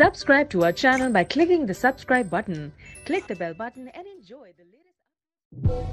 Subscribe to our channel by clicking the subscribe button. Click the bell button and enjoy the latest.